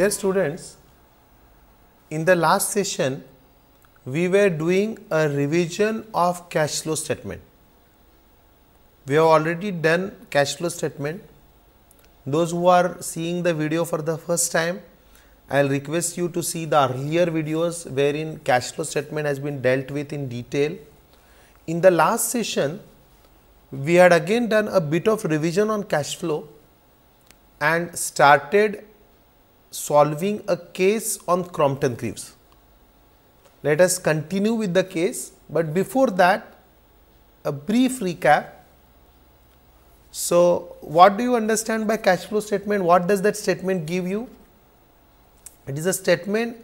Dear students, in the last session, we were doing a revision of cash flow statement. We have already done cash flow statement. Those who are seeing the video for the first time, I will request you to see the earlier videos wherein cash flow statement has been dealt with in detail. In the last session, we had again done a bit of revision on cash flow and started solving a case on Crompton Greaves. Let us continue with the case, but before that a brief recap. So, what do you understand by cash flow statement? What does that statement give you? It is a statement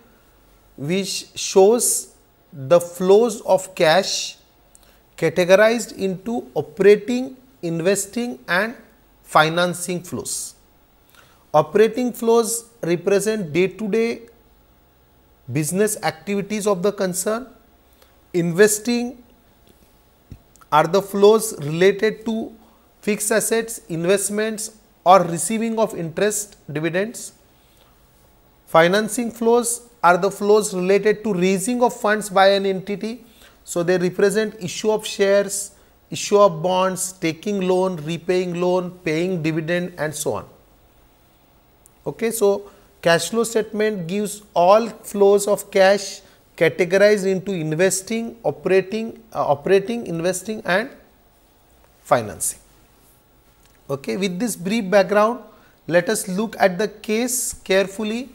which shows the flows of cash categorized into operating, investing and financing flows. Operating flows represent day to day business activities of the concern. Investing are the flows related to fixed assets, investments or receiving of interest dividends. Financing flows are the flows related to raising of funds by an entity. So, they represent issue of shares, issue of bonds, taking loan, repaying loan, paying dividend and so on. Okay, so, cash flow statement gives all flows of cash categorized into investing, operating, uh, operating, investing and financing. Okay, with this brief background, let us look at the case carefully.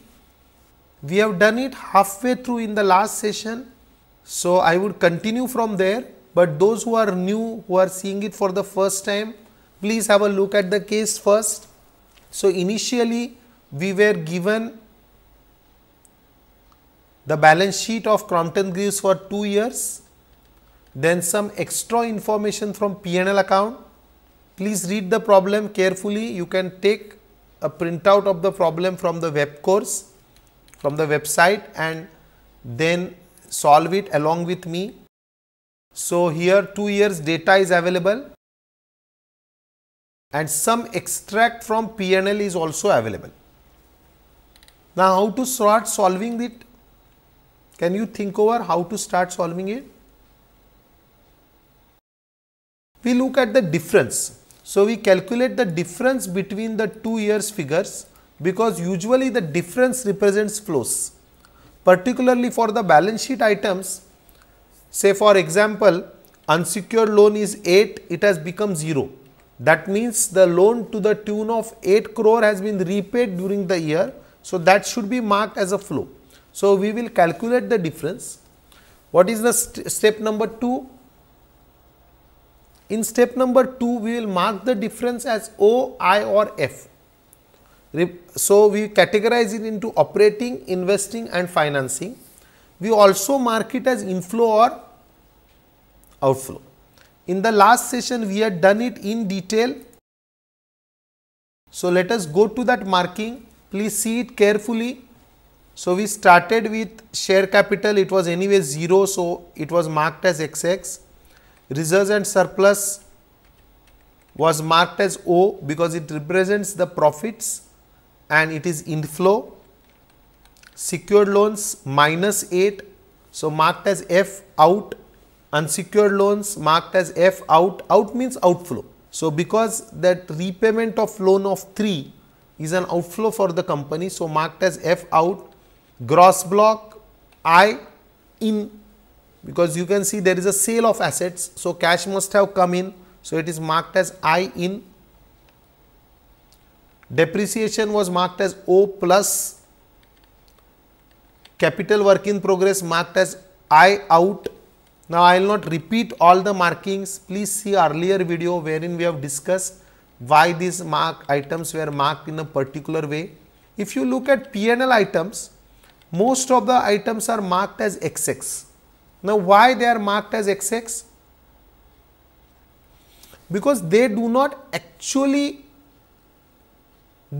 We have done it halfway through in the last session. So, I would continue from there, but those who are new, who are seeing it for the first time, please have a look at the case first. So, initially we were given the balance sheet of Crompton Greaves for 2 years, then some extra information from P&L account. Please read the problem carefully. You can take a printout of the problem from the web course, from the website and then solve it along with me. So, here 2 years data is available and some extract from P&L is also available. Now, how to start solving it? Can you think over how to start solving it? We look at the difference. So, we calculate the difference between the two years figures because usually the difference represents flows. Particularly for the balance sheet items, say for example, unsecured loan is 8, it has become 0. That means the loan to the tune of 8 crore has been repaid during the year so, that should be marked as a flow. So, we will calculate the difference. What is the st step number 2? In step number 2, we will mark the difference as O, I or F. So, we categorize it into operating, investing and financing. We also mark it as inflow or outflow. In the last session, we had done it in detail. So, let us go to that marking Please see it carefully. So, we started with share capital, it was anyway 0, so it was marked as XX. Reserves and surplus was marked as O because it represents the profits and it is inflow. Secured loans minus 8, so marked as F out. Unsecured loans marked as F out, out means outflow. So, because that repayment of loan of 3 is an outflow for the company. So, marked as F out, gross block I in because you can see there is a sale of assets. So, cash must have come in. So, it is marked as I in. Depreciation was marked as O plus. Capital work in progress marked as I out. Now, I will not repeat all the markings. Please see earlier video wherein we have discussed why these mark items were marked in a particular way. If you look at P&L items, most of the items are marked as XX. Now, why they are marked as XX? Because they do not actually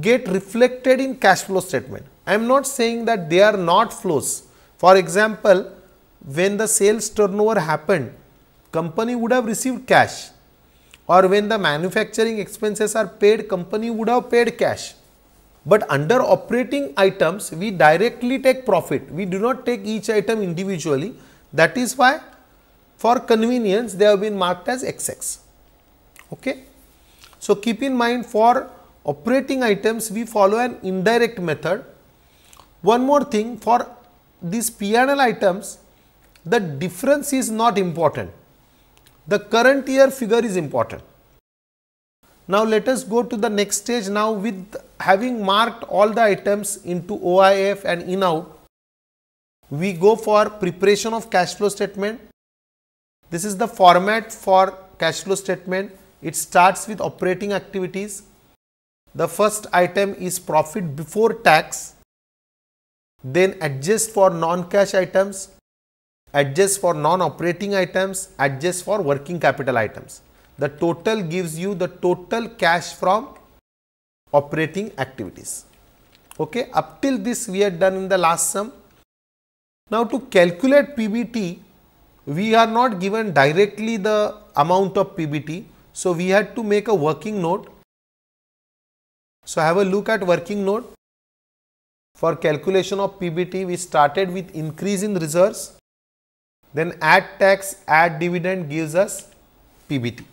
get reflected in cash flow statement. I am not saying that they are not flows. For example, when the sales turnover happened, company would have received cash or when the manufacturing expenses are paid company would have paid cash But under operating items, we directly take profit. We do not take each item individually. That is why for convenience they have been marked as XX. Okay. So, keep in mind for operating items we follow an indirect method. One more thing for these P&L items the difference is not important. The current year figure is important. Now, let us go to the next stage now with having marked all the items into OIF and in out, we go for preparation of cash flow statement. This is the format for cash flow statement. It starts with operating activities. The first item is profit before tax, then adjust for non-cash items, adjust for non-operating items, adjust for working capital items the total gives you the total cash from operating activities. Okay. Up till this we had done in the last sum. Now, to calculate PBT, we are not given directly the amount of PBT. So, we had to make a working note. So, have a look at working note. For calculation of PBT, we started with increase in reserves, then add tax, add dividend gives us PBT.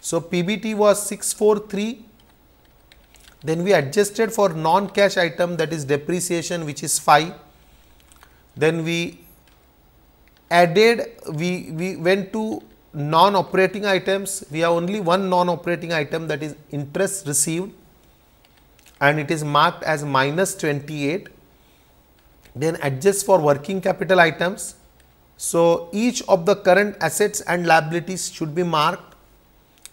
So, PBT was 643 then we adjusted for non-cash item that is depreciation which is 5 then we added we, we went to non-operating items. We have only one non-operating item that is interest received. And it is marked as minus 28 then adjust for working capital items so each of the current assets and liabilities should be marked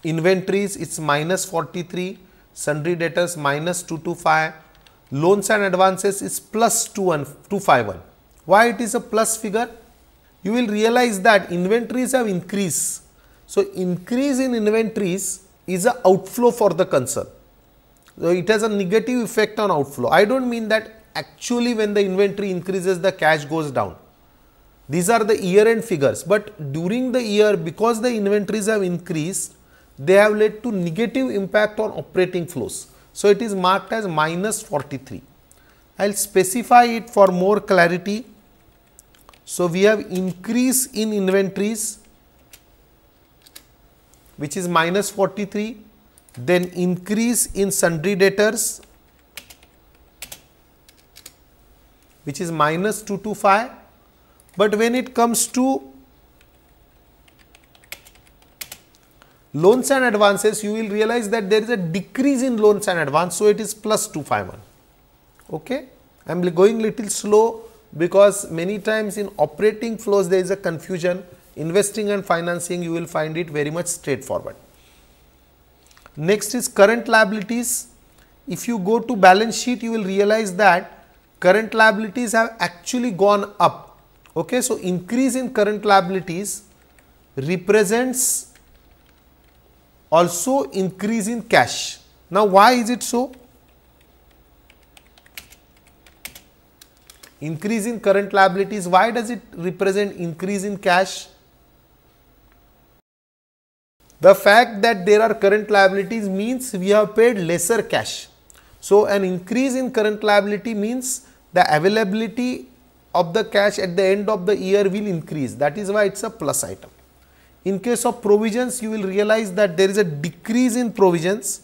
inventories it's minus 43, sundry debtors minus 225, loans and advances is plus 251. Why it is a plus figure? You will realize that inventories have increased. So, increase in inventories is a outflow for the concern. So, it has a negative effect on outflow. I do not mean that actually when the inventory increases the cash goes down. These are the year end figures, but during the year because the inventories have increased they have led to negative impact on operating flows. So, it is marked as minus 43. I will specify it for more clarity. So, we have increase in inventories which is minus 43, then increase in sundry debtors which is minus 225, but when it comes to loans and advances you will realize that there is a decrease in loans and advance. So, it is plus 251. Okay. I am going little slow because many times in operating flows there is a confusion investing and financing you will find it very much straightforward. Next is current liabilities. If you go to balance sheet you will realize that current liabilities have actually gone up. Okay. So, increase in current liabilities represents also increase in cash. Now, why is it so? Increase in current liabilities, why does it represent increase in cash? The fact that there are current liabilities means we have paid lesser cash. So, an increase in current liability means the availability of the cash at the end of the year will increase. That is why it is a plus item. In case of provisions, you will realize that there is a decrease in provisions.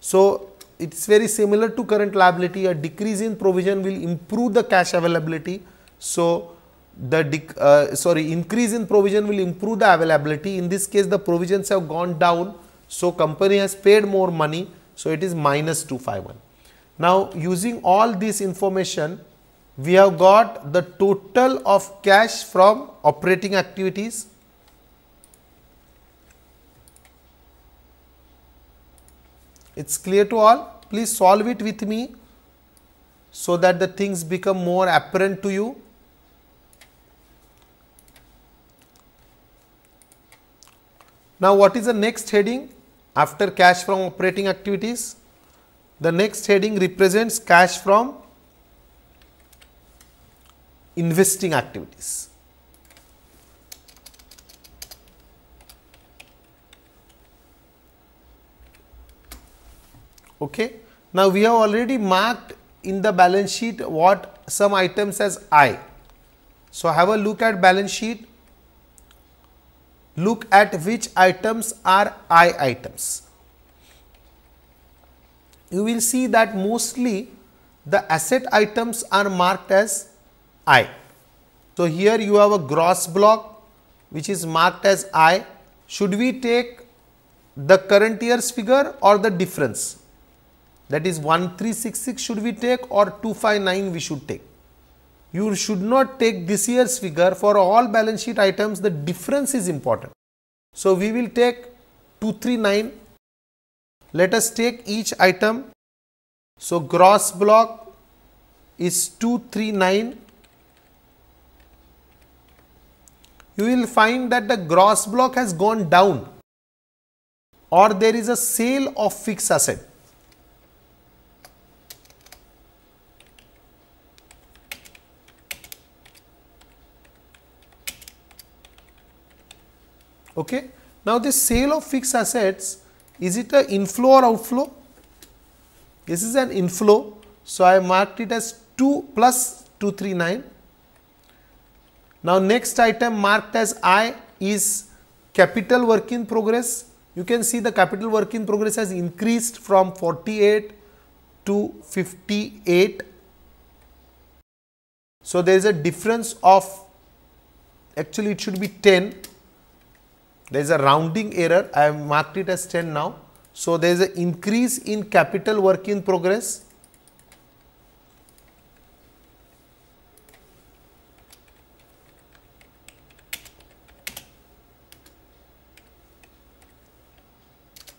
So, it is very similar to current liability, a decrease in provision will improve the cash availability. So, the uh, sorry increase in provision will improve the availability. In this case, the provisions have gone down. So, company has paid more money. So, it is minus 251. Now, using all this information, we have got the total of cash from operating activities. It's clear to all? Please solve it with me so that the things become more apparent to you. Now what is the next heading after cash from operating activities the next heading represents cash from investing activities. Okay. Now, we have already marked in the balance sheet what some items as I. So, have a look at balance sheet, look at which items are I items. You will see that mostly the asset items are marked as I. So, here you have a gross block which is marked as I. Should we take the current year's figure or the difference? That is 1366 should we take or 259 we should take? You should not take this year's figure for all balance sheet items the difference is important. So, we will take 239. Let us take each item. So, gross block is 239 you will find that the gross block has gone down or there is a sale of fixed asset. Okay. Now, this sale of fixed assets is it a inflow or outflow? This is an inflow. So, I marked it as 2 plus 239 now, next item marked as I is capital work in progress. You can see the capital work in progress has increased from 48 to 58. So, there is a difference of actually it should be 10. There is a rounding error. I have marked it as 10 now. So, there is an increase in capital work in progress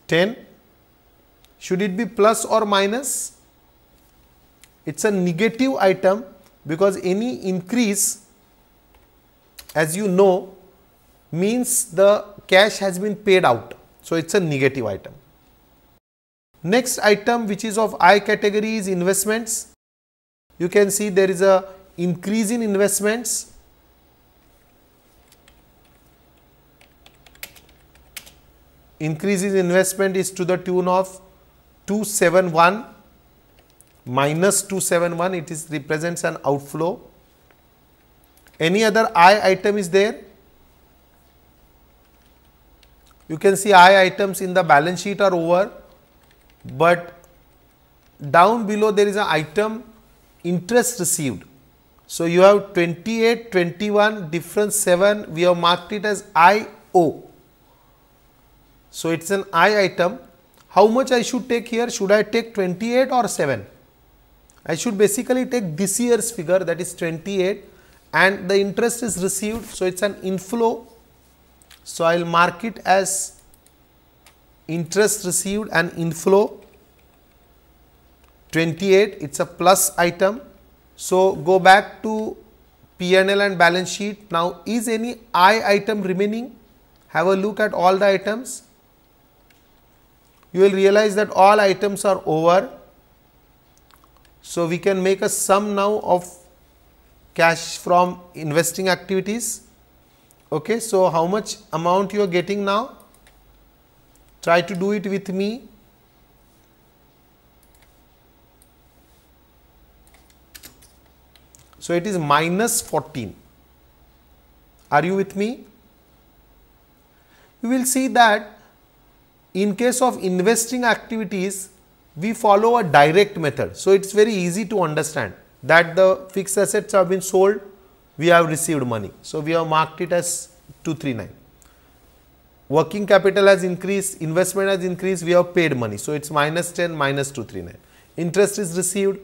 10 should it be plus or minus it is a negative item because any increase as you know means the cash has been paid out. So, it is a negative item. Next item which is of I category is investments. You can see there is a increase in investments increase in investment is to the tune of 271 minus 271 it is represents an outflow. Any other I item is there? You can see I items in the balance sheet are over, but down below there is an item interest received. So, you have 28, 21, difference 7, we have marked it as IO. So, it is an I item. How much I should take here? Should I take 28 or 7? I should basically take this year's figure that is 28 and the interest is received. So, it is an inflow. So, I will mark it as interest received and inflow 28 it is a plus item. So, go back to P&L and balance sheet. Now, is any I item remaining? Have a look at all the items you will realize that all items are over. So, we can make a sum now of cash from investing activities. Okay, so, how much amount you are getting now? Try to do it with me. So, it is minus 14. Are you with me? You will see that in case of investing activities, we follow a direct method. So, it is very easy to understand that the fixed assets have been sold, we have received money. So, we have marked it as 239. Working capital has increased, investment has increased, we have paid money. So, it is minus 10 minus 239. Interest is received.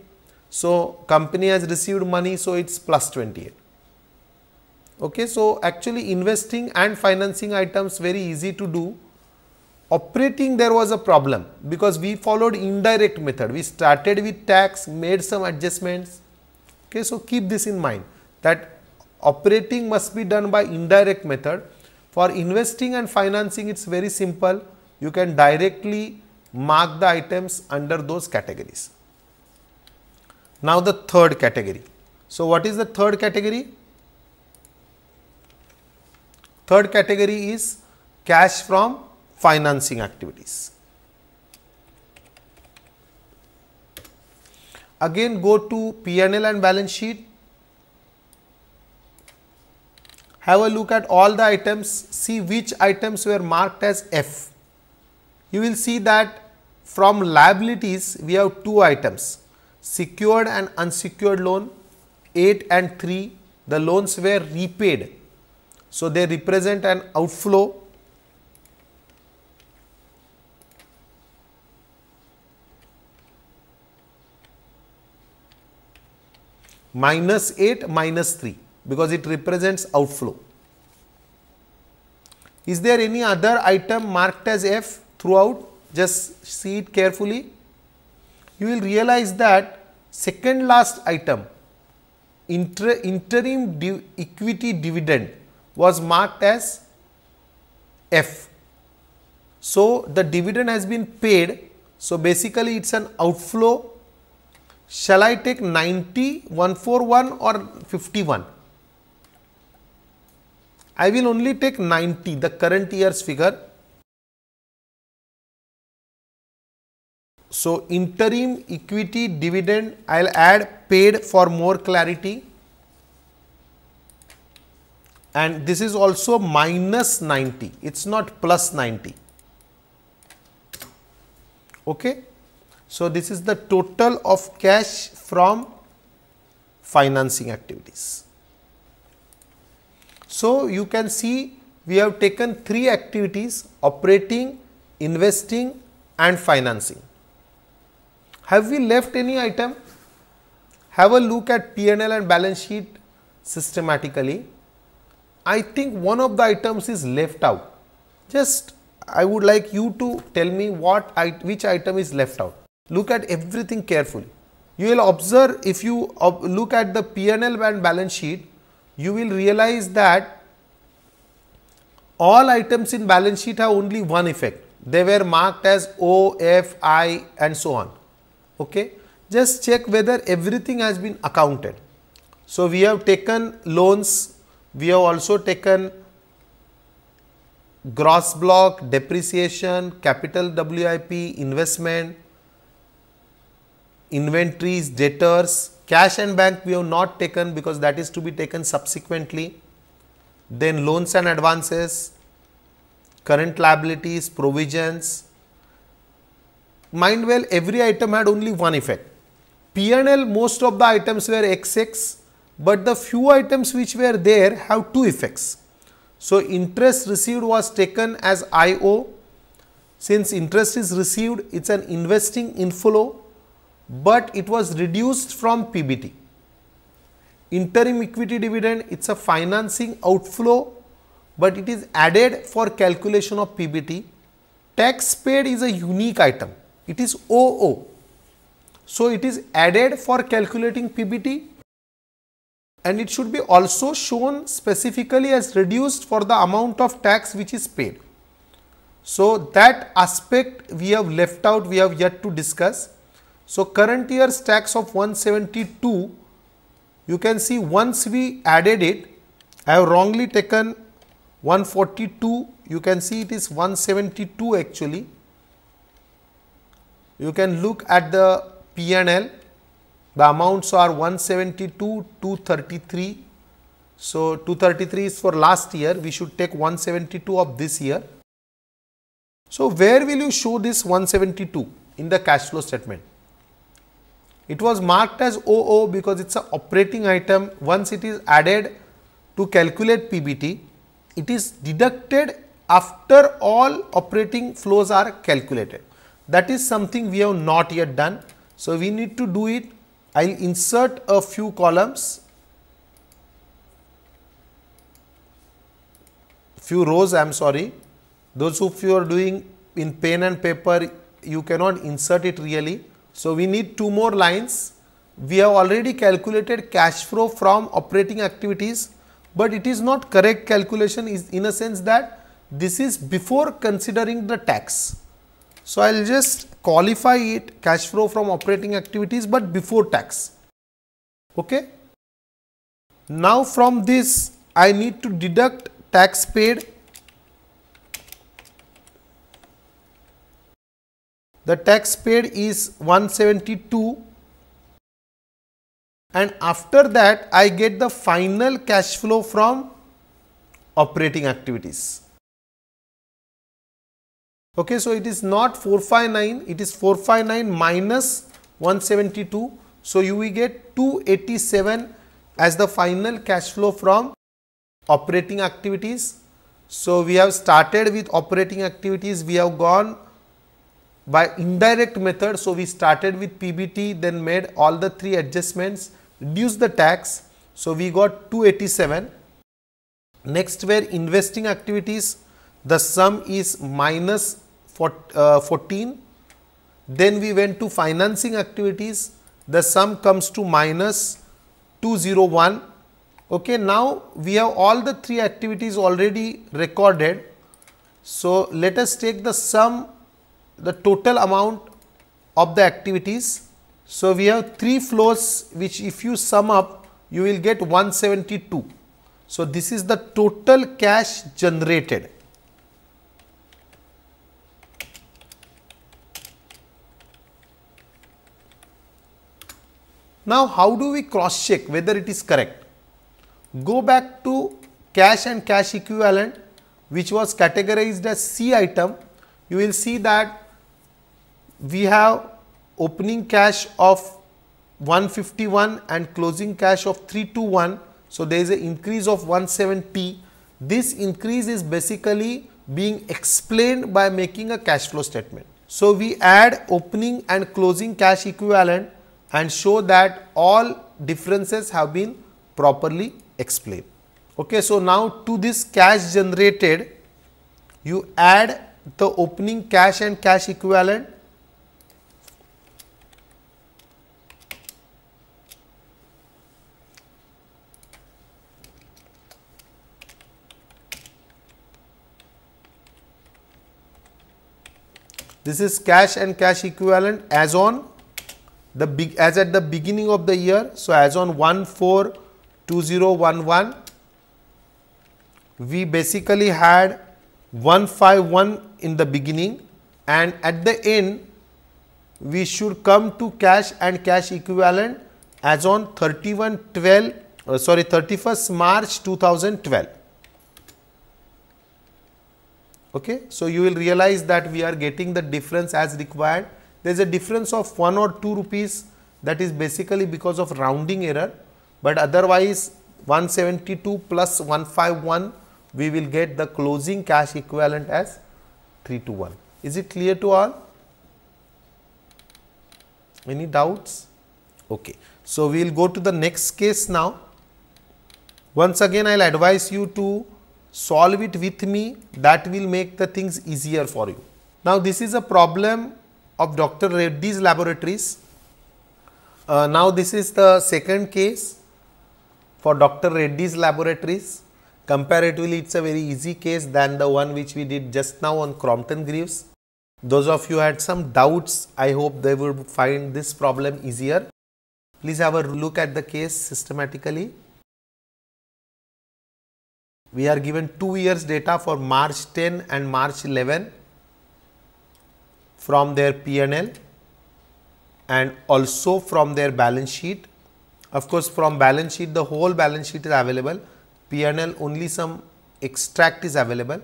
So, company has received money. So, it is plus 28. Okay, so, actually investing and financing items very easy to do operating there was a problem because we followed indirect method. We started with tax, made some adjustments. Okay, so keep this in mind that operating must be done by indirect method. For investing and financing, it's very simple. You can directly mark the items under those categories. Now the third category. So what is the third category? Third category is cash from financing activities. again go to P&L and balance sheet. Have a look at all the items, see which items were marked as F. You will see that from liabilities we have two items, secured and unsecured loan 8 and 3, the loans were repaid. So, they represent an outflow. Minus 8 minus 3 because it represents outflow. Is there any other item marked as F throughout? Just see it carefully. You will realize that second last item inter interim div equity dividend was marked as F. So, the dividend has been paid. So, basically it is an outflow Shall I take 90, 141 or 51? I will only take 90, the current year's figure. So, interim equity dividend I will add paid for more clarity and this is also minus 90, it is not plus 90. Okay. So, this is the total of cash from financing activities. So, you can see we have taken three activities operating, investing and financing. Have we left any item? Have a look at P&L and balance sheet systematically. I think one of the items is left out. Just I would like you to tell me what which item is left out. Look at everything carefully. You will observe if you look at the P&L and balance sheet, you will realize that all items in balance sheet have only one effect. They were marked as O, F, I and so on. Okay. Just check whether everything has been accounted. So, we have taken loans, we have also taken gross block, depreciation, capital WIP, investment, inventories, debtors, cash and bank we have not taken because that is to be taken subsequently. Then loans and advances, current liabilities, provisions. Mind well every item had only one effect. P&L most of the items were XX but the few items which were there have two effects. So, interest received was taken as IO. Since interest is received, it is an investing inflow but it was reduced from PBT. Interim equity dividend, it is a financing outflow, but it is added for calculation of PBT. Tax paid is a unique item, it is OO. So, it is added for calculating PBT and it should be also shown specifically as reduced for the amount of tax which is paid. So, that aspect we have left out, we have yet to discuss. So, current year tax of 172, you can see once we added it, I have wrongly taken 142, you can see it is 172 actually. You can look at the P&L, the amounts are 172, 233. So, 233 is for last year, we should take 172 of this year. So, where will you show this 172 in the cash flow statement? It was marked as OO because it's an operating item. Once it is added to calculate PBT, it is deducted after all operating flows are calculated. That is something we have not yet done. So, we need to do it. I will insert a few columns, few rows I am sorry. Those of you are doing in pen and paper, you cannot insert it really. So, we need two more lines. We have already calculated cash flow from operating activities, but it is not correct calculation is in a sense that this is before considering the tax. So, I will just qualify it cash flow from operating activities, but before tax. Okay. Now, from this I need to deduct tax paid the tax paid is 172 and after that I get the final cash flow from operating activities. Okay, so it is not 459, it is 459 minus 172. So, you will get 287 as the final cash flow from operating activities. So, we have started with operating activities, we have gone by indirect method. So, we started with PBT then made all the three adjustments, reduce the tax. So, we got 287. Next were investing activities, the sum is uh, 14. Then we went to financing activities, the sum comes to minus 201. Okay, now we have all the three activities already recorded. So, let us take the sum, the total amount of the activities. So, we have three flows which if you sum up, you will get 172. So, this is the total cash generated. Now, how do we cross check whether it is correct? Go back to cash and cash equivalent which was categorized as C item. You will see that we have opening cash of 151 and closing cash of 321. So, there is an increase of 170. This increase is basically being explained by making a cash flow statement. So, we add opening and closing cash equivalent and show that all differences have been properly explained. Okay, so now to this cash generated, you add the opening cash and cash equivalent This is cash and cash equivalent as on the big as at the beginning of the year. So, as on 1 4 2011 we basically had 151 in the beginning and at the end we should come to cash and cash equivalent as on 31 12 uh, sorry 31st March 2012. Okay. So, you will realize that we are getting the difference as required there is a difference of 1 or 2 rupees that is basically because of rounding error, but otherwise 172 plus 151 we will get the closing cash equivalent as 3 to 1. Is it clear to all? Any doubts? Okay. So, we will go to the next case now. Once again I will advise you to solve it with me that will make the things easier for you. Now, this is a problem of Dr. Reddy's laboratories. Uh, now, this is the second case for Dr. Reddy's laboratories. Comparatively, it is a very easy case than the one which we did just now on Crompton Greaves. Those of you had some doubts, I hope they would find this problem easier. Please have a look at the case systematically. We are given 2 years data for March 10 and March 11 from their P&L and also from their balance sheet. Of course, from balance sheet the whole balance sheet is available, P&L only some extract is available.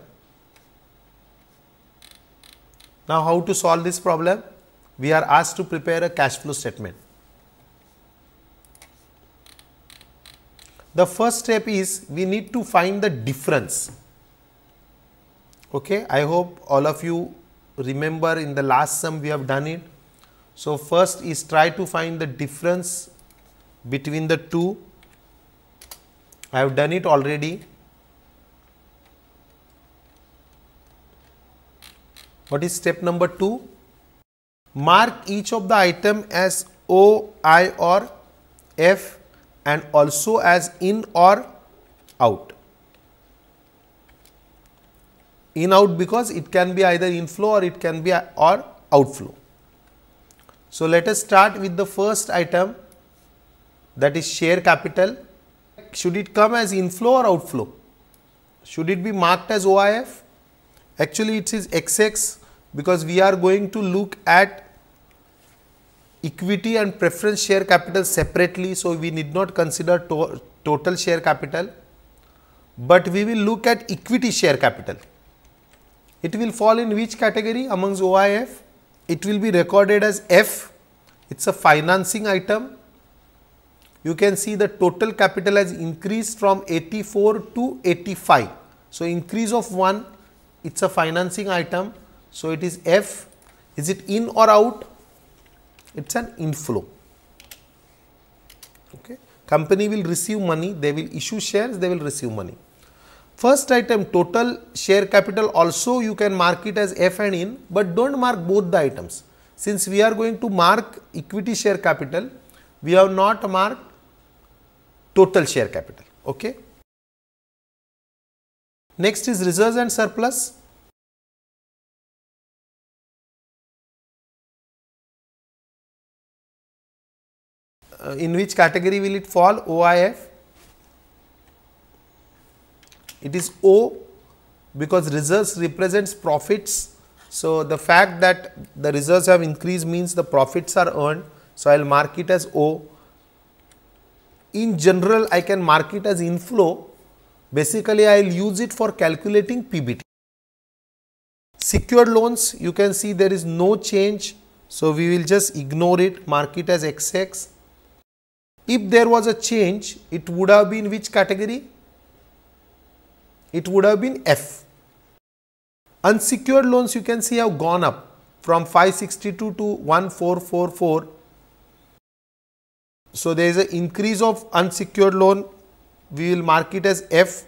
Now, how to solve this problem? We are asked to prepare a cash flow statement. The first step is we need to find the difference. Okay, I hope all of you remember in the last sum we have done it. So, first is try to find the difference between the two. I have done it already. What is step number 2? Mark each of the item as O, I or F and also as in or out. in out because it can be either inflow or it can be or outflow. So, let us start with the first item that is share capital. Should it come as inflow or outflow? Should it be marked as OIF? Actually, it is XX because we are going to look at equity and preference share capital separately. So, we need not consider to total share capital, but we will look at equity share capital. It will fall in which category amongst OIF? It will be recorded as F, it is a financing item. You can see the total capital has increased from 84 to 85. So, increase of 1, it is a financing item. So, it is F. Is it in or out? It is an inflow. Okay. Company will receive money, they will issue shares, they will receive money. First item total share capital also you can mark it as F and in, but do not mark both the items. Since we are going to mark equity share capital, we have not marked total share capital. Okay. Next is reserves and surplus. Uh, in which category will it fall? OIF it is O because reserves represents profits. So, the fact that the reserves have increased means the profits are earned. So, I will mark it as O. In general, I can mark it as inflow. Basically, I will use it for calculating PBT. Secured loans, you can see there is no change. So, we will just ignore it, mark it as XX. If there was a change, it would have been which category? it would have been F. Unsecured loans you can see have gone up from 562 to 1444. So, there is an increase of unsecured loan, we will mark it as F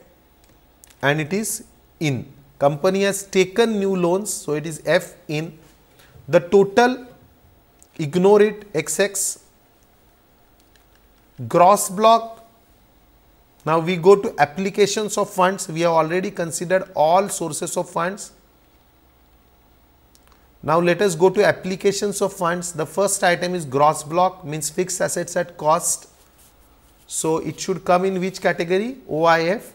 and it is in. Company has taken new loans, so it is F in. The total, ignore it, XX. Gross block, now, we go to applications of funds. We have already considered all sources of funds. Now, let us go to applications of funds. The first item is gross block means fixed assets at cost. So, it should come in which category? OIF.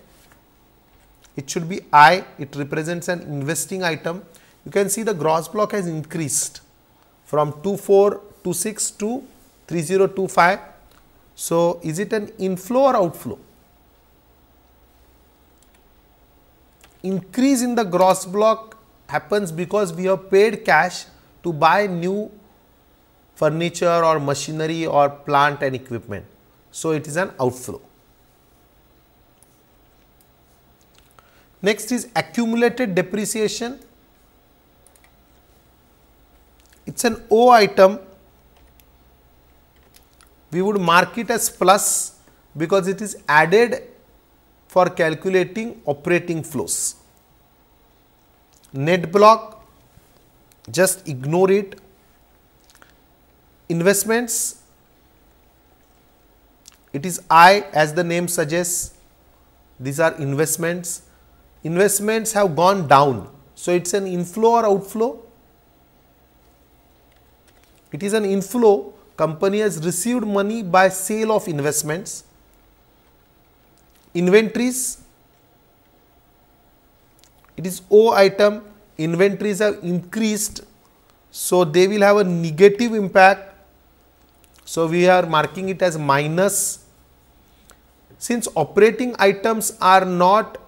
It should be I. It represents an investing item. You can see the gross block has increased from 2426 to 3025. So, is it an inflow or outflow? increase in the gross block happens because we have paid cash to buy new furniture or machinery or plant and equipment. So, it is an outflow. Next is accumulated depreciation. It is an O item. We would mark it as plus because it is added for calculating operating flows. Net block, just ignore it. Investments, it is I as the name suggests, these are investments. Investments have gone down. So, it is an inflow or outflow? It is an inflow, company has received money by sale of investments inventories. It is O item inventories have increased so they will have a negative impact. So we are marking it as minus. Since operating items are not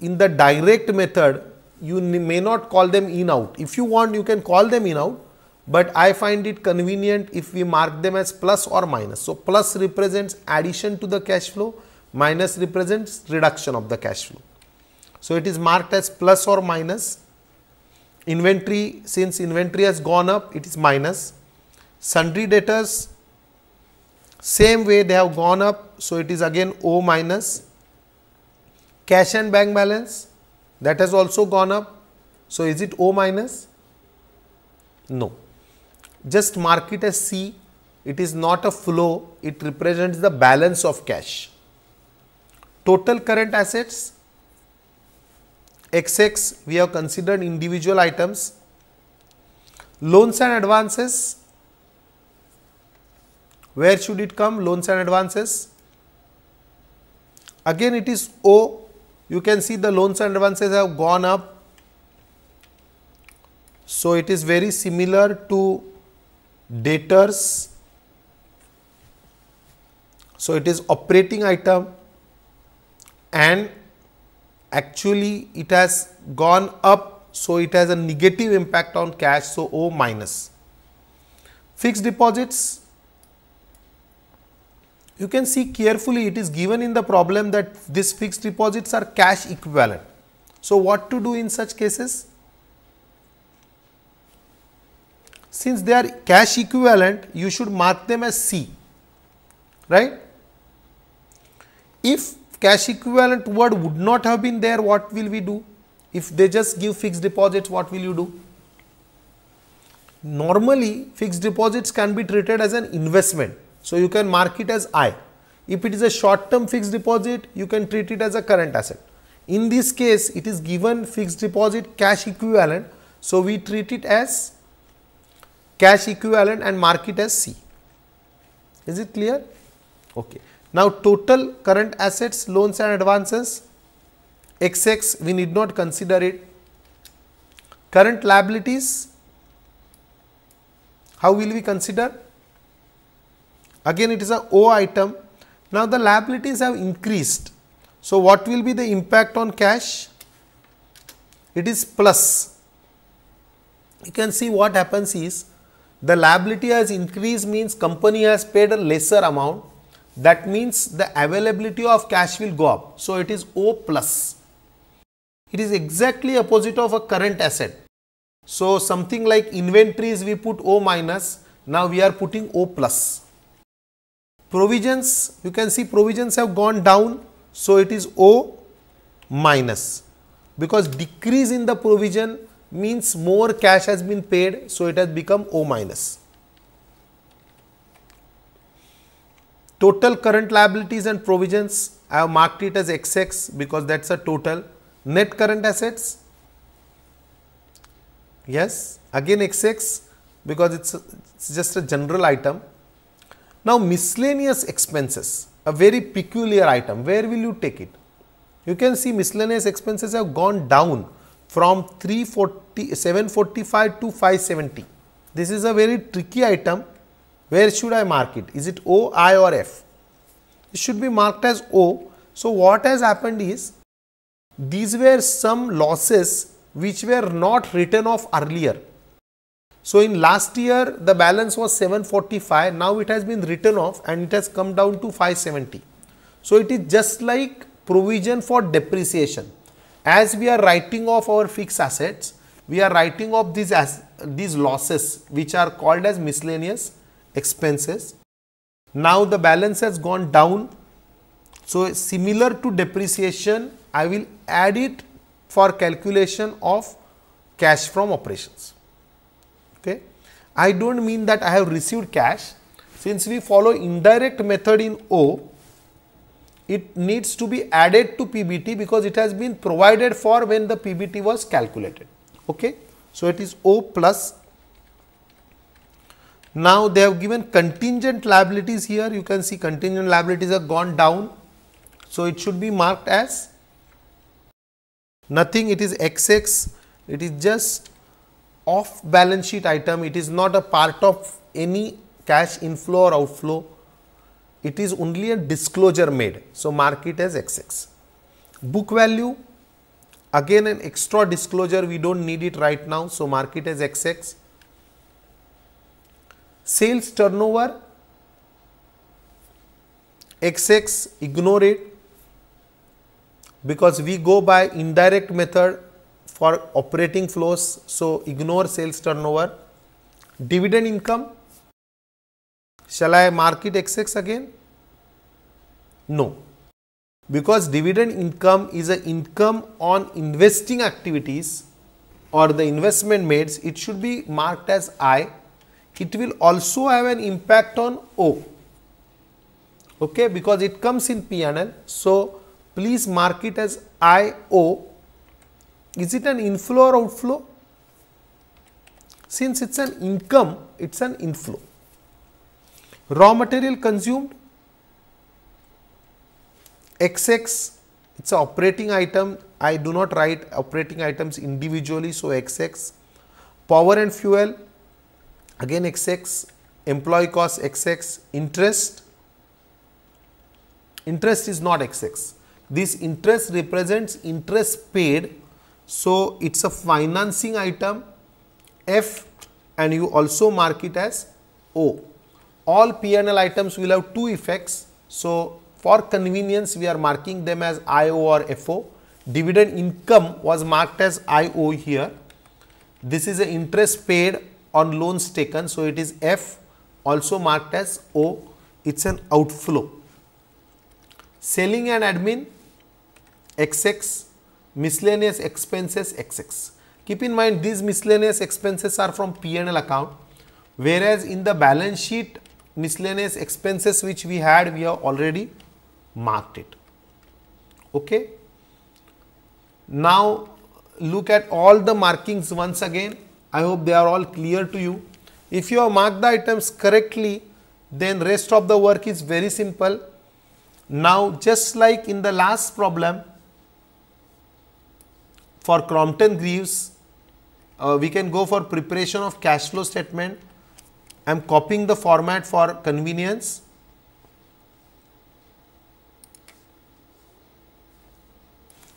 in the direct method you may not call them in out. If you want you can call them in out but I find it convenient if we mark them as plus or minus. So, plus represents addition to the cash flow minus represents reduction of the cash flow. So, it is marked as plus or minus inventory since inventory has gone up it is minus sundry debtors same way they have gone up. So, it is again O minus cash and bank balance that has also gone up. So, is it O minus? No, just mark it as C. It is not a flow, it represents the balance of cash. Total current assets XX we have considered individual items. Loans and advances where should it come? Loans and advances. Again it is O. You can see the loans and advances have gone up. So it is very similar to debtors So, it is operating item and actually it has gone up. So, it has a negative impact on cash. So, O minus. Fixed deposits you can see carefully it is given in the problem that these fixed deposits are cash equivalent. So, what to do in such cases? Since they are cash equivalent, you should mark them as C, right? If cash equivalent word would not have been there, what will we do? If they just give fixed deposits, what will you do? Normally, fixed deposits can be treated as an investment so, you can mark it as I. If it is a short term fixed deposit, you can treat it as a current asset. In this case, it is given fixed deposit cash equivalent. So, we treat it as cash equivalent and mark it as C. Is it clear? Okay. Now, total current assets, loans and advances, XX we need not consider it. Current liabilities, how will we consider? again it is a O item. Now, the liabilities have increased. So, what will be the impact on cash? It is plus. You can see what happens is the liability has increased means company has paid a lesser amount that means the availability of cash will go up. So, it is O plus. It is exactly opposite of a current asset. So, something like inventories we put O minus, now we are putting O plus provisions you can see provisions have gone down. So, it is O minus because decrease in the provision means more cash has been paid. So, it has become O minus. Total current liabilities and provisions I have marked it as XX because that is a total. Net current assets yes again XX because it is just a general item now, miscellaneous expenses, a very peculiar item, where will you take it? You can see miscellaneous expenses have gone down from 340, 745 to 570. This is a very tricky item. Where should I mark it? Is it O, I or F? It should be marked as O. So, what has happened is, these were some losses which were not written off earlier so, in last year the balance was 745, now it has been written off and it has come down to 570. So, it is just like provision for depreciation. As we are writing off our fixed assets, we are writing off these, as, these losses which are called as miscellaneous expenses. Now, the balance has gone down. So, similar to depreciation, I will add it for calculation of cash from operations. Okay. I do not mean that I have received cash. Since we follow indirect method in O, it needs to be added to PBT because it has been provided for when the PBT was calculated. Okay. So, it is O plus. Now, they have given contingent liabilities here. You can see contingent liabilities have gone down. So, it should be marked as nothing, it is XX, it is just off balance sheet item, it is not a part of any cash inflow or outflow, it is only a disclosure made. So, mark it as XX. Book value, again an extra disclosure, we do not need it right now. So, mark it as XX. Sales turnover, XX, ignore it because we go by indirect method for operating flows. So, ignore sales turnover. Dividend income, shall I mark it XX again? No, because dividend income is an income on investing activities or the investment made, it should be marked as I. It will also have an impact on O, okay, because it comes in P&L. So, please mark it as IO is it an inflow or outflow? Since it is an income, it is an inflow. Raw material consumed, XX, it is an operating item. I do not write operating items individually, so XX. Power and fuel, again XX. Employee cost XX. Interest, interest is not xx. This interest represents interest paid. So, it is a financing item f and you also mark it as O. All P&L items will have two effects. So, for convenience we are marking them as IO or FO. Dividend income was marked as IO here. This is the interest paid on loans taken. So, it is F also marked as O. It is an outflow. Selling and admin XX, miscellaneous expenses XX. Keep in mind these miscellaneous expenses are from P&L account whereas in the balance sheet miscellaneous expenses which we had we have already marked it. Okay. Now look at all the markings once again. I hope they are all clear to you. If you have marked the items correctly, then rest of the work is very simple. Now just like in the last problem for Crompton Greaves, uh, we can go for preparation of cash flow statement. I am copying the format for convenience.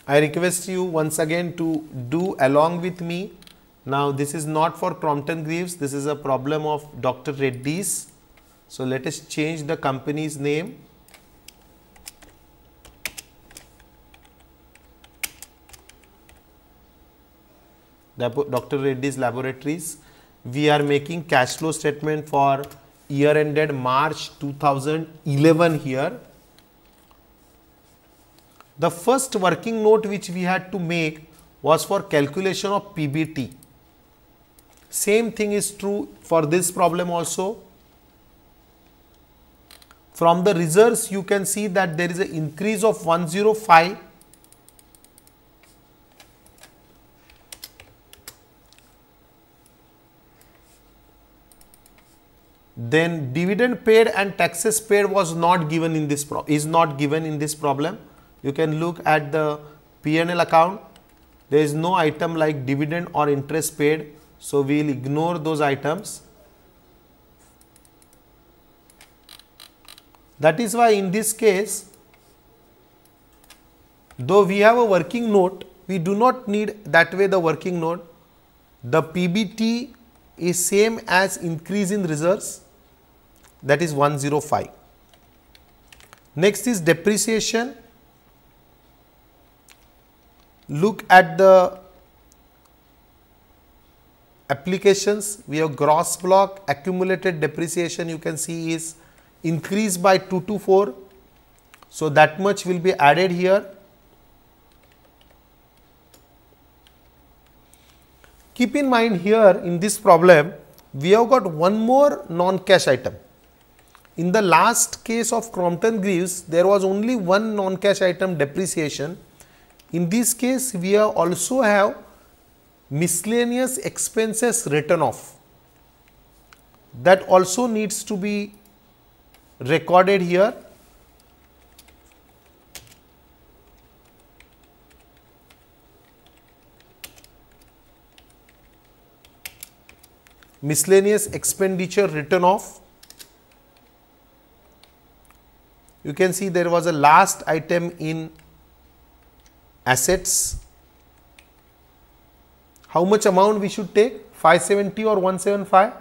I request you once again to do along with me. Now, this is not for Crompton Greaves, this is a problem of Dr. Reddy's. So, let us change the company's name. Dr. Reddy's Laboratories. We are making cash flow statement for year ended March 2011 here the first working note which we had to make was for calculation of PBT. Same thing is true for this problem also. From the reserves you can see that there is an increase of 105 then dividend paid and taxes paid was not given in this is not given in this problem you can look at the P&L account. There is no item like dividend or interest paid. So, we will ignore those items. That is why in this case, though we have a working note, we do not need that way the working note. The PBT is same as increase in reserves that is 105. Next is depreciation. Look at the applications we have gross block accumulated depreciation you can see is increased by 224 so that much will be added here. Keep in mind here in this problem we have got one more non cash item in the last case of Crompton Greaves there was only one non cash item depreciation in this case, we also have miscellaneous expenses written off that also needs to be recorded here. Miscellaneous expenditure written off. You can see there was a last item in assets, how much amount we should take 570 or 175?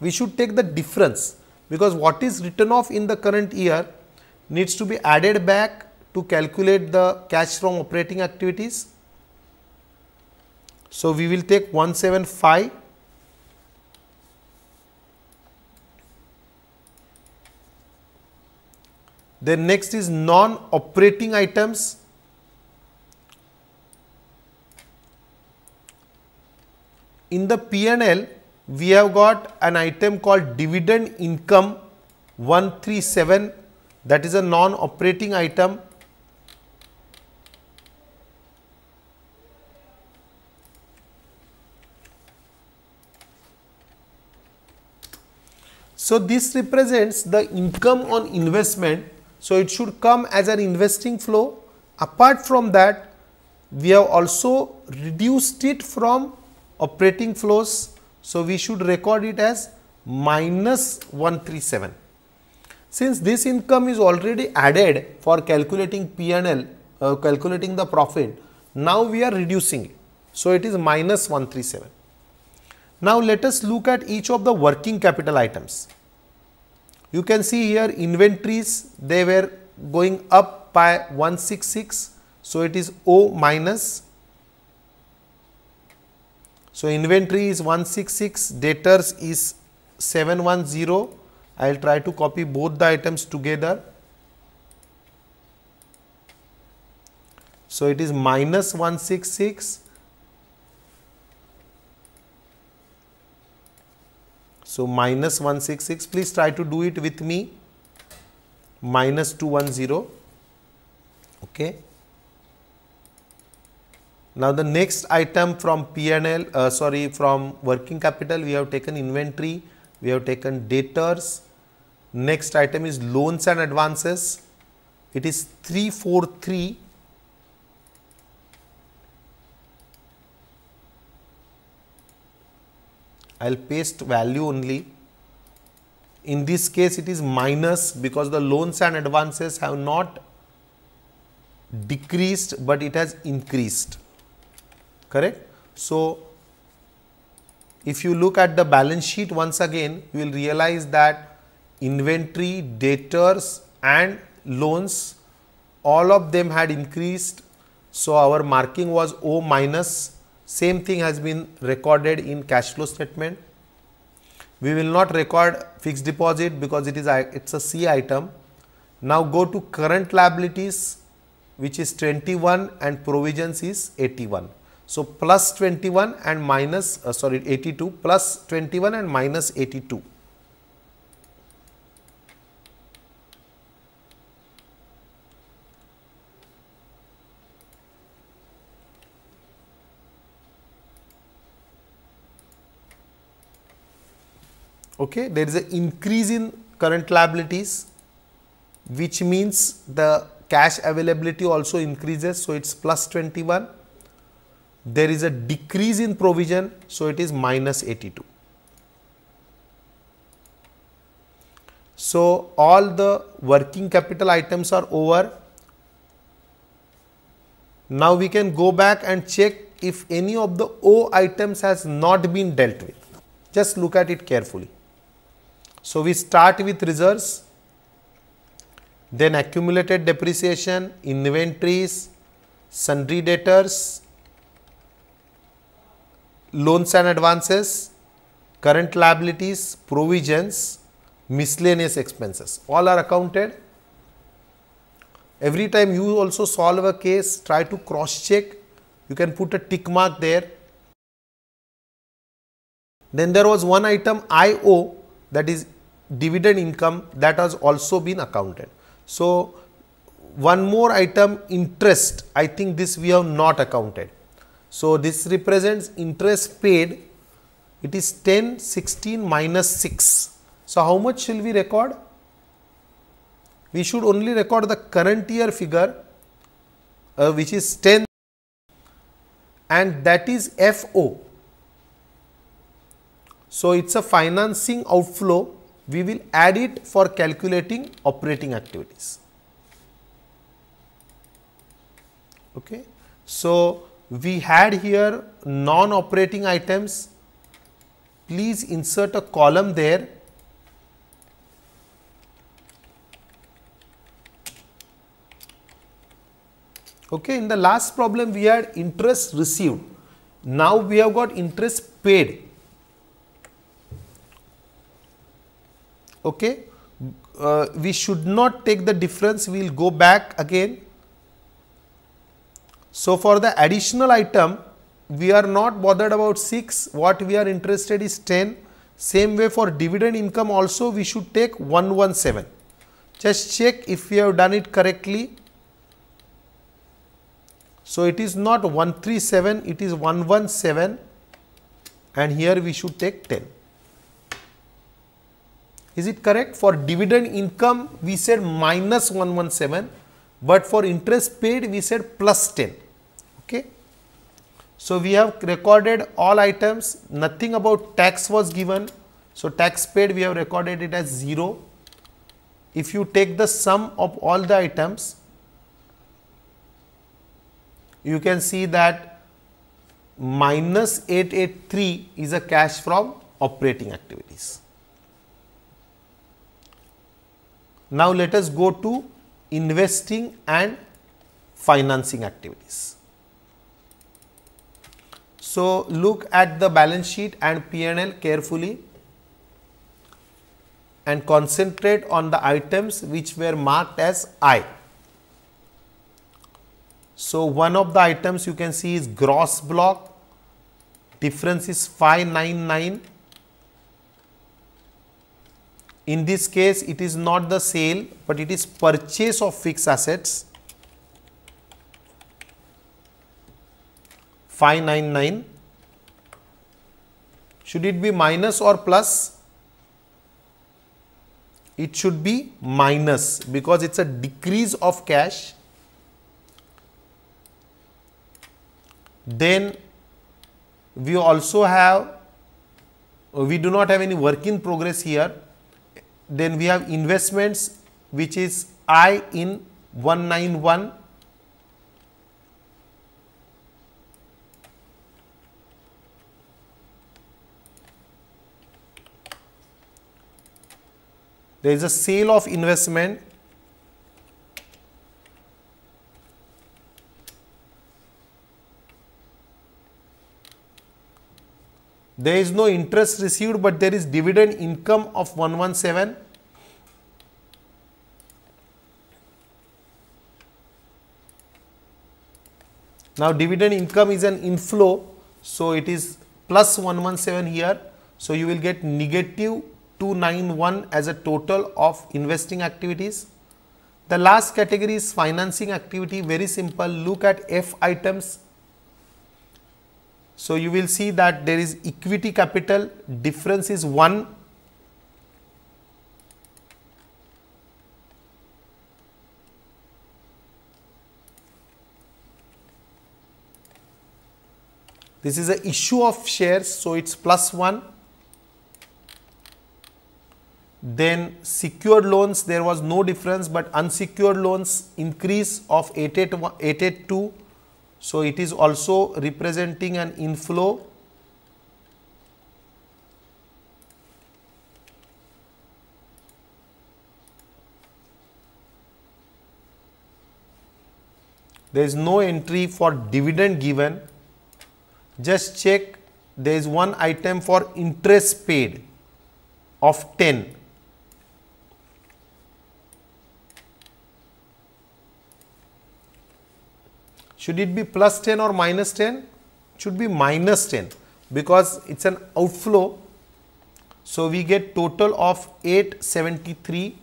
We should take the difference because what is written off in the current year needs to be added back to calculate the cash from operating activities. So, we will take 175 then next is non operating items in the P&L we have got an item called dividend income 137 that is a non operating item So, this represents the income on investment. So, it should come as an investing flow. Apart from that, we have also reduced it from operating flows. So, we should record it as minus 137. Since this income is already added for calculating P&L, uh, calculating the profit, now we are reducing it. So, it is minus 137. Now, let us look at each of the working capital items. You can see here inventories, they were going up by 166. So, it is O minus. So, inventory is 166, debtors is 710 I will try to copy both the items together. So, it is minus 166. So, minus 166, please try to do it with me, minus 210. Okay. Now, the next item from P&L, uh, sorry, from working capital, we have taken inventory, we have taken debtors, Next item is loans and advances. It is 343. I will paste value only. In this case, it is minus because the loans and advances have not decreased, but it has increased. Correct? So, if you look at the balance sheet once again, you will realize that inventory, debtors and loans all of them had increased. So, our marking was O minus same thing has been recorded in cash flow statement. We will not record fixed deposit because it is it's a C item. Now, go to current liabilities which is 21 and provisions is 81. So, plus 21 and minus uh, sorry 82 plus 21 and minus 82. Okay, there is an increase in current liabilities which means the cash availability also increases. So, it is plus 21. There is a decrease in provision. So, it is minus 82. So, all the working capital items are over. Now, we can go back and check if any of the O items has not been dealt with. Just look at it carefully. So, we start with reserves, then accumulated depreciation, inventories, sundry debtors, loans and advances, current liabilities, provisions, miscellaneous expenses all are accounted. Every time you also solve a case try to cross check you can put a tick mark there. Then there was one item IO that is dividend income that has also been accounted. So, one more item interest I think this we have not accounted. So, this represents interest paid it is 10 16 minus 6. So, how much shall we record? We should only record the current year figure uh, which is 10 and that is FO so, it is a financing outflow, we will add it for calculating operating activities. Okay. So, we had here non-operating items, please insert a column there Okay, in the last problem we had interest received. Now we have got interest paid. Okay? Uh, we should not take the difference. We will go back again. So for the additional item we are not bothered about 6 what we are interested is 10 same way for dividend income also we should take 117 just check if we have done it correctly. So it is not 137 it is 117 and here we should take 10 is it correct? For dividend income, we said minus 117, but for interest paid, we said plus 10. Okay. So, we have recorded all items, nothing about tax was given. So, tax paid, we have recorded it as 0. if you take the sum of all the items, you can see that minus 883 is a cash from operating activities. Now, let us go to investing and financing activities. So, look at the balance sheet and P&L carefully and concentrate on the items which were marked as I. So, one of the items you can see is gross block, difference is 599. In this case, it is not the sale, but it is purchase of fixed assets 599. Should it be minus or plus? It should be minus because it is a decrease of cash Then we also have, we do not have any work in progress here. Then we have investments which is I in 191 there is a sale of investment There is no interest received, but there is dividend income of 117. Now, dividend income is an inflow, so it is plus 117 here. So, you will get negative 291 as a total of investing activities. The last category is financing activity, very simple. Look at F items so, you will see that there is equity capital difference is 1 This is a issue of shares, so it is plus 1. Then secured loans, there was no difference, but unsecured loans increase of 882 so, it is also representing an inflow there is no entry for dividend given. Just check there is one item for interest paid of 10 Should it be plus 10 or minus 10? Should be minus 10 because it is an outflow. So, we get total of 873.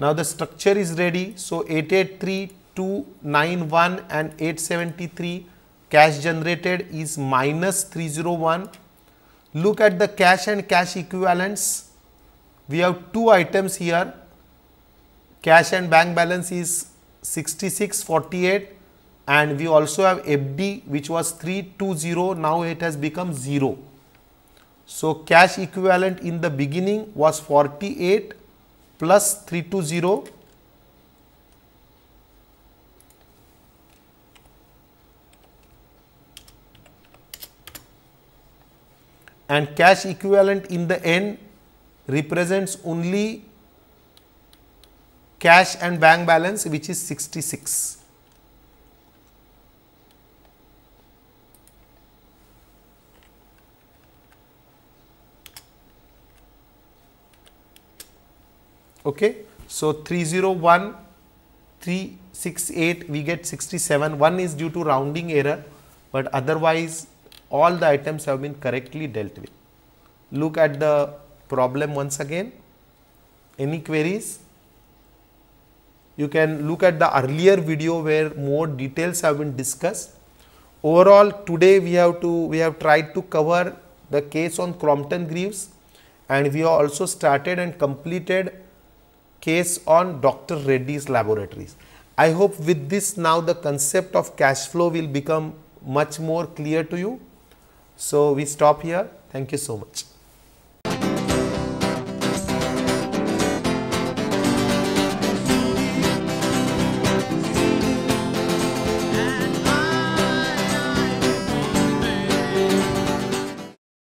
Now, the structure is ready. So, 883, 291 and 873 cash generated is minus 301. Look at the cash and cash equivalents. We have two items here. Cash and bank balance is 6648 and we also have FD which was 320 now it has become 0. So, cash equivalent in the beginning was 48 plus 320 and cash equivalent in the end represents only cash and bank balance which is 66. Okay. So, 301, 368 we get 67, 1 is due to rounding error, but otherwise all the items have been correctly dealt with. Look at the problem once again. Any queries? You can look at the earlier video where more details have been discussed. Overall, today we have to we have tried to cover the case on Crompton Greaves and we have also started and completed case on Dr. Reddy's laboratories. I hope with this now the concept of cash flow will become much more clear to you. So, we stop here. Thank you so much.